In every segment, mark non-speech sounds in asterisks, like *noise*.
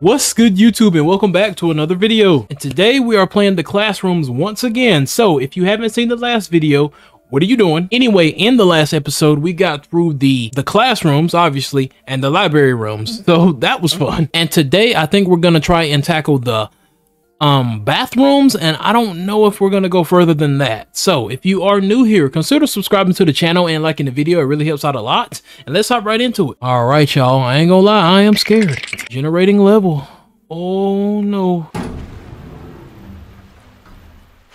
What's good YouTube and welcome back to another video. And today we are playing the classrooms once again. So if you haven't seen the last video, what are you doing? Anyway, in the last episode, we got through the the classrooms, obviously, and the library rooms. So that was fun. And today I think we're gonna try and tackle the um bathrooms and I don't know if we're gonna go further than that. So if you are new here, consider subscribing to the channel and liking the video. It really helps out a lot. And let's hop right into it. All right, y'all. I ain't gonna lie, I am scared. Generating level. Oh no.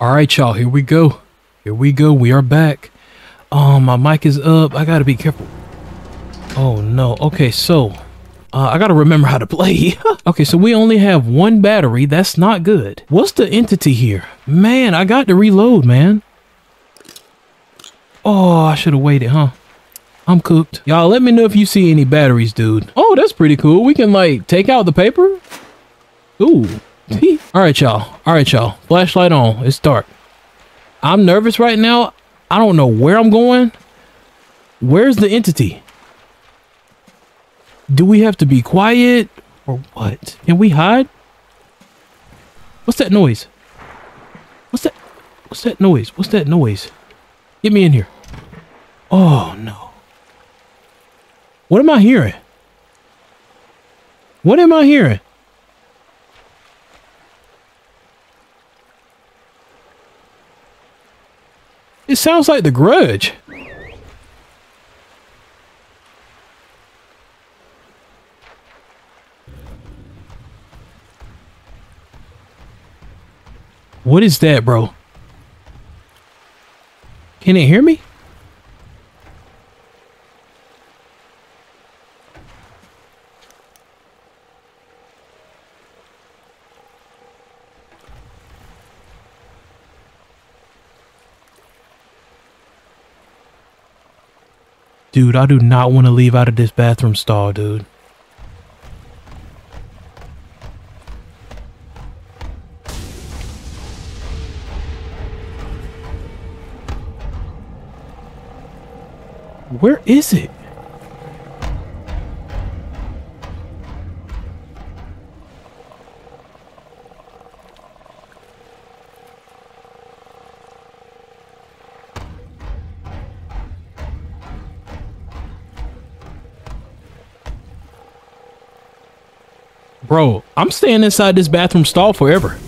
All right, y'all. Here we go. Here we go. We are back. Oh, my mic is up. I gotta be careful. Oh no. Okay, so uh, I gotta remember how to play. *laughs* okay, so we only have one battery. That's not good. What's the entity here? Man, I got to reload, man. Oh, I should have waited, huh? I'm cooked. Y'all, let me know if you see any batteries, dude. Oh, that's pretty cool. We can, like, take out the paper? Ooh. *laughs* All right, y'all. All right, y'all. Flashlight on. It's dark. I'm nervous right now. I don't know where I'm going. Where's the entity? Do we have to be quiet or what? Can we hide? What's that noise? What's that? What's that noise? What's that noise? Get me in here. Oh no. What am I hearing? What am I hearing? It sounds like the grudge. What is that, bro? Can it hear me? Dude, I do not want to leave out of this bathroom stall, dude. Where is it? Bro, I'm staying inside this bathroom stall forever.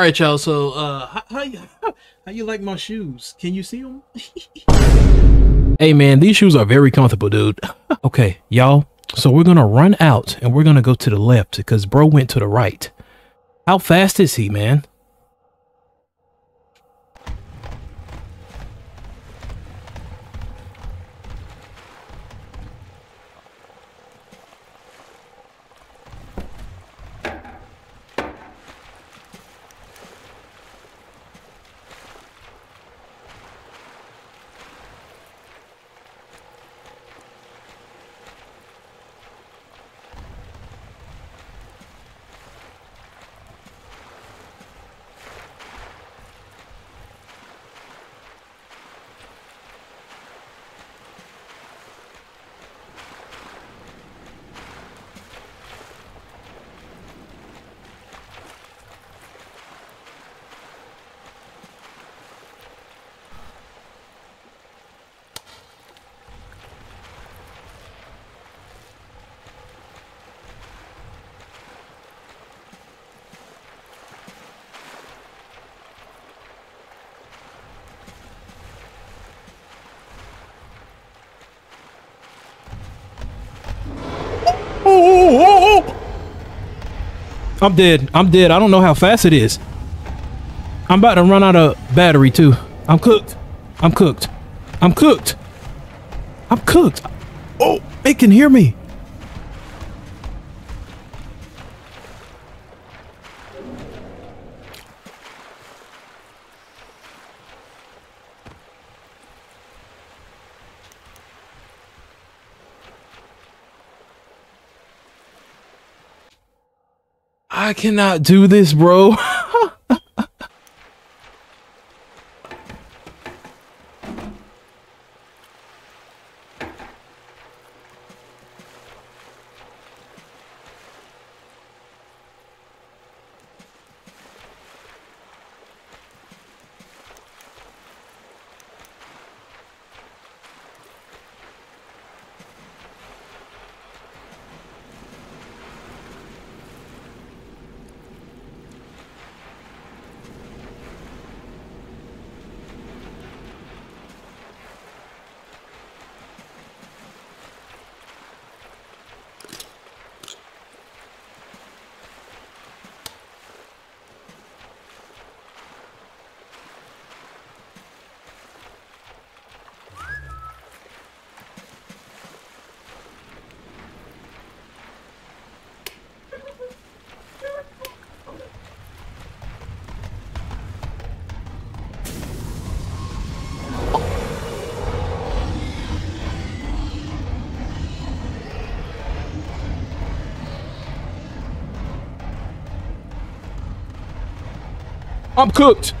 All right, y'all. So, uh, how, how you *laughs* how you like my shoes? Can you see them? *laughs* hey, man, these shoes are very comfortable, dude. *laughs* okay, y'all. So we're gonna run out and we're gonna go to the left because bro went to the right. How fast is he, man? I'm dead. I'm dead. I don't know how fast it is. I'm about to run out of battery too. I'm cooked. I'm cooked. I'm cooked. I'm cooked. Oh, it can hear me. I cannot do this, bro. *laughs* I'm cooked.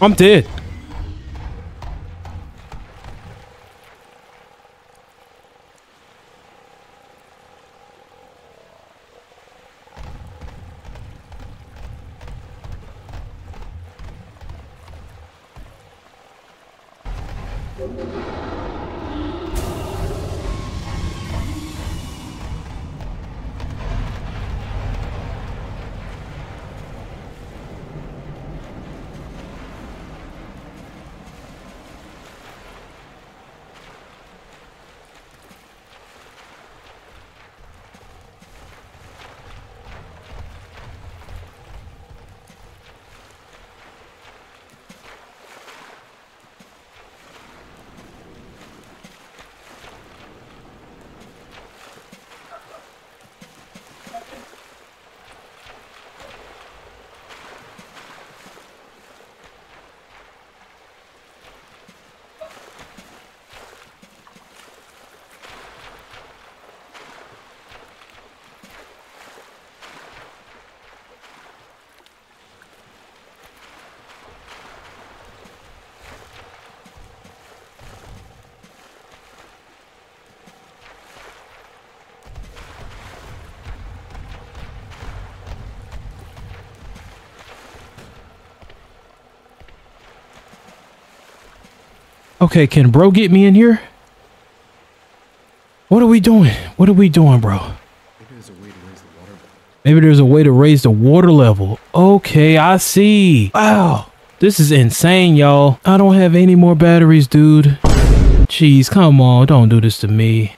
I'm dead. Okay, can bro get me in here? What are we doing? What are we doing, bro? Maybe there's a way to raise the water level. Maybe there's a way to raise the water level. Okay, I see. Wow. This is insane, y'all. I don't have any more batteries, dude. Jeez, come on. Don't do this to me.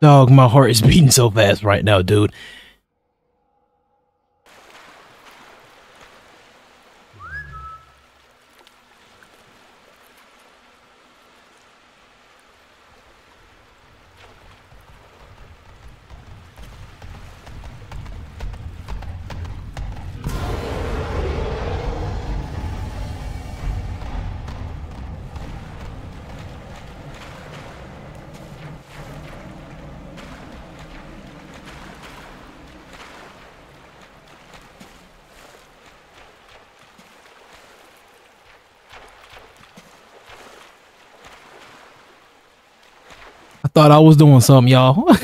Dog, my heart is beating so fast right now, dude. thought I was doing something, y'all. *laughs*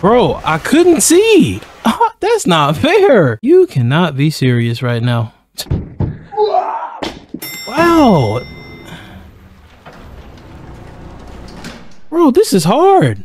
Bro, I couldn't see. *laughs* That's not fair. You cannot be serious right now. Wow. Bro, this is hard.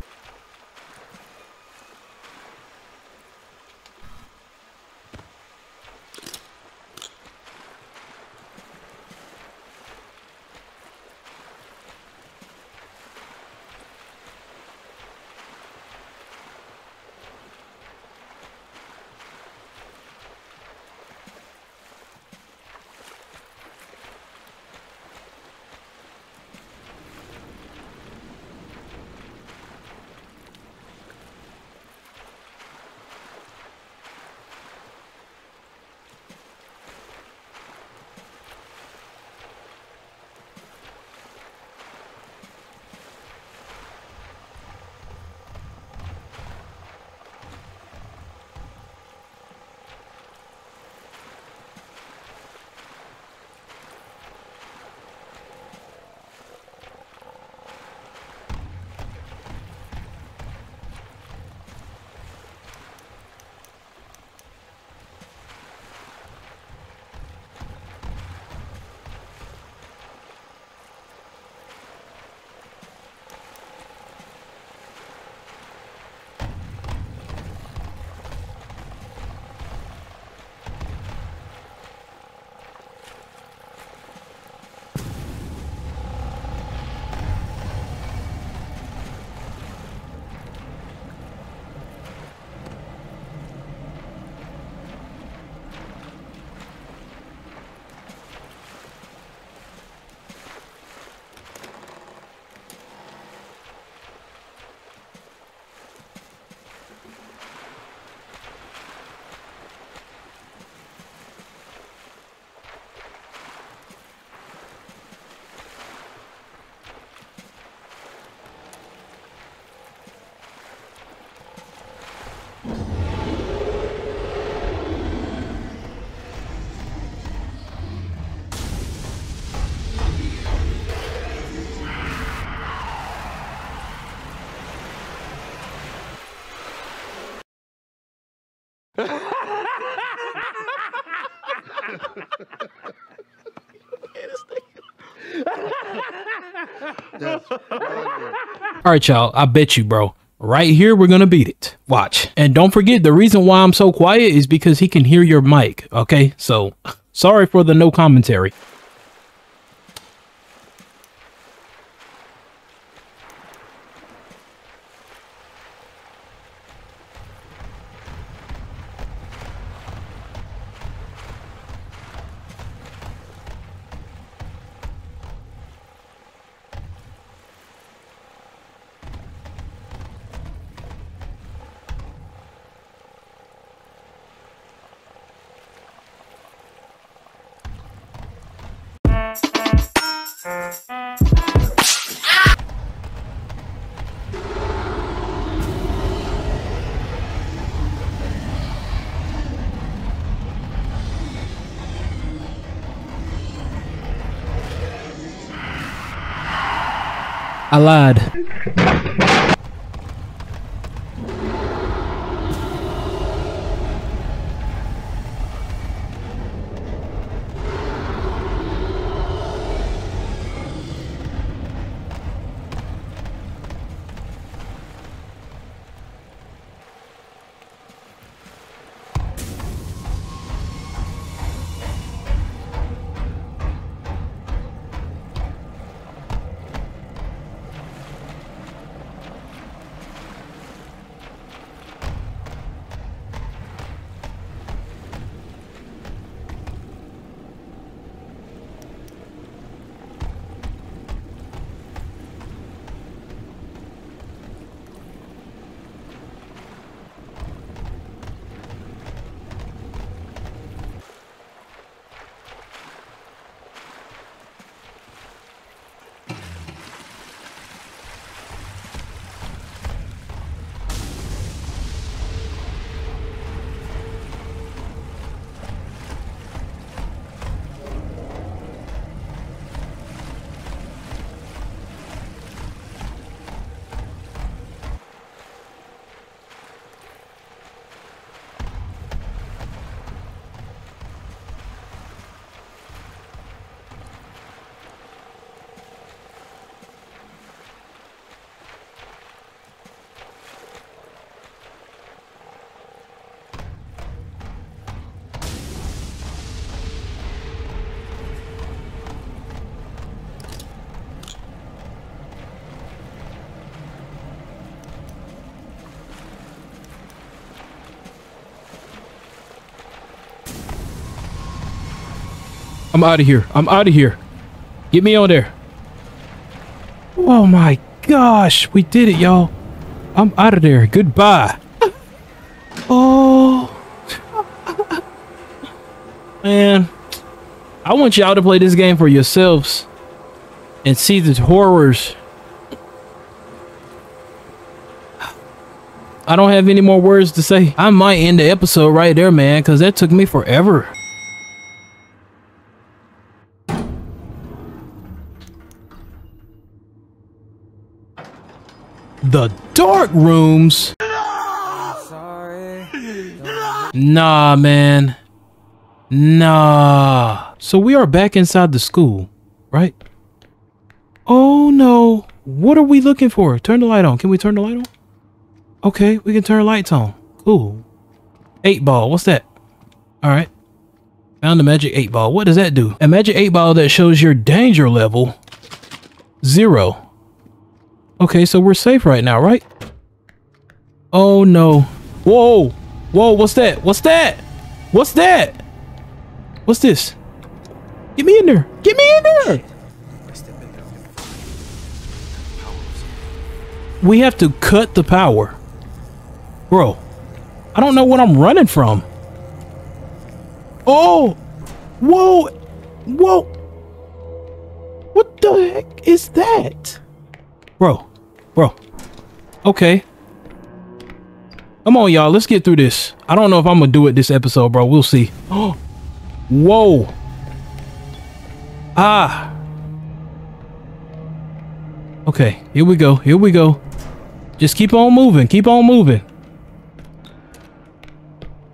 All right, y'all. I bet you, bro. Right here, we're gonna beat it. Watch. And don't forget, the reason why I'm so quiet is because he can hear your mic, okay? So, *laughs* sorry for the no commentary. I lied. I'm out of here. I'm out of here. Get me on there. Oh my gosh. We did it, y'all. I'm out of there. Goodbye. *laughs* oh. *laughs* Man. I want y'all to play this game for yourselves and see the horrors. I don't have any more words to say. I might end the episode right there, man, because that took me forever. The dark rooms? Nah, man. Nah. So we are back inside the school, right? Oh no. What are we looking for? Turn the light on. Can we turn the light on? Okay, we can turn lights on. Cool. Eight ball. What's that? All right. Found the magic eight ball. What does that do? A magic eight ball that shows your danger level. Zero. Okay, so we're safe right now, right? Oh no. Whoa. Whoa, what's that? What's that? What's that? What's this? Get me in there. Get me in there. We have to cut the power. Bro, I don't know what I'm running from. Oh, whoa, whoa. What the heck is that? Bro, bro. Okay. Come on, y'all. Let's get through this. I don't know if I'm going to do it this episode, bro. We'll see. Oh, *gasps* whoa. Ah. Okay, here we go. Here we go. Just keep on moving. Keep on moving.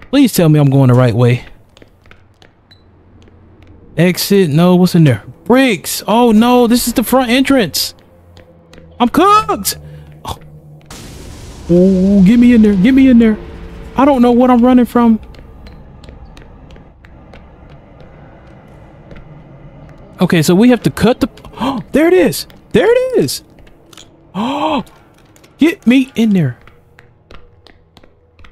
Please tell me I'm going the right way. Exit. No, what's in there? Bricks. Oh, no. This is the front entrance. I'm cooked. Oh. oh, get me in there. Get me in there. I don't know what I'm running from. Okay, so we have to cut the... Oh, *gasps* there it is. There it is. Oh, *gasps* get me in there.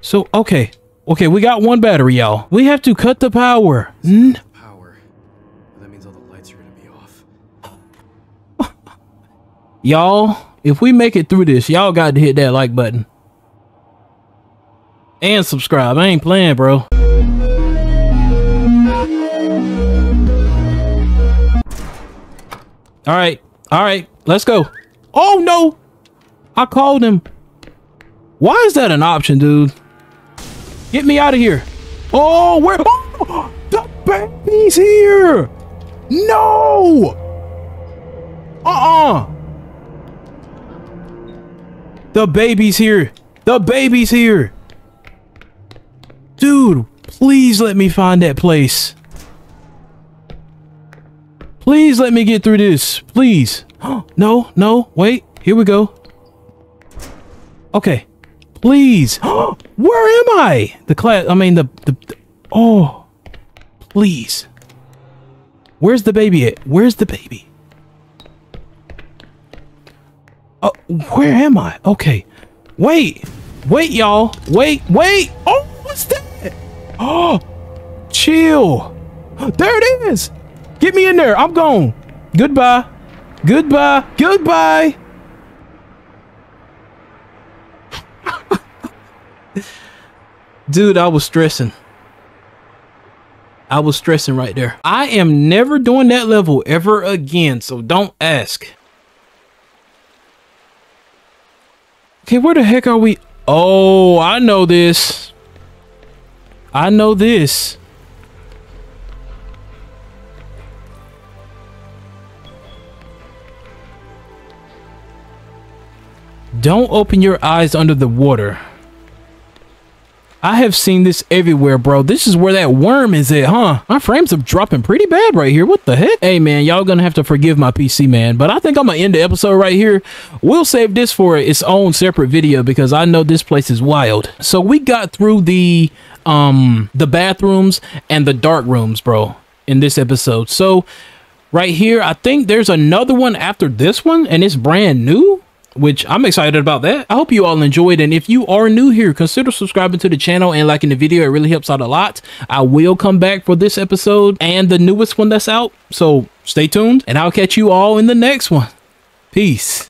So, okay. Okay, we got one battery, y'all. We have to cut the power. N y'all, if we make it through this, y'all got to hit that like button. And subscribe. I ain't playing, bro. All right. All right. Let's go. Oh, no. I called him. Why is that an option, dude? Get me out of here. Oh, where? Oh, *gasps* the baby's here. No. Uh-uh. The baby's here. The baby's here. Dude, please let me find that place. Please let me get through this. Please. *gasps* no, no, wait. Here we go. Okay. Please. *gasps* Where am I? The class, I mean, the, the, the, oh, please. Where's the baby at? Where's the baby? Oh, where am I? Okay. Wait. Wait, y'all. Wait, wait. Oh, what's that? Oh, chill. There it is. Get me in there. I'm gone. Goodbye. Goodbye. Goodbye. *laughs* Dude, I was stressing. I was stressing right there. I am never doing that level ever again, so don't ask. Okay, where the heck are we? Oh, I know this. I know this. Don't open your eyes under the water. I have seen this everywhere, bro. This is where that worm is at, huh? My frames are dropping pretty bad right here. What the heck? Hey, man, y'all gonna have to forgive my PC, man. But I think I'm gonna end the episode right here. We'll save this for its own separate video because I know this place is wild. So we got through the um the bathrooms and the dark rooms, bro, in this episode. So right here, I think there's another one after this one, and it's brand new which I'm excited about that. I hope you all enjoyed. And if you are new here, consider subscribing to the channel and liking the video. It really helps out a lot. I will come back for this episode and the newest one that's out. So stay tuned and I'll catch you all in the next one. Peace.